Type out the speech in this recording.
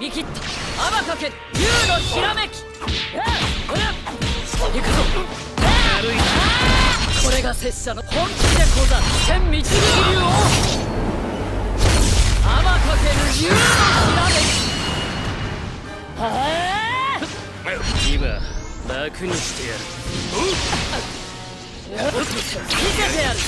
見切った。天かけ竜のひらめき。行くぞこれが拙者の本気でござる。千道き竜王天かける竜のひらめき。今楽にしてやる。見せてやる。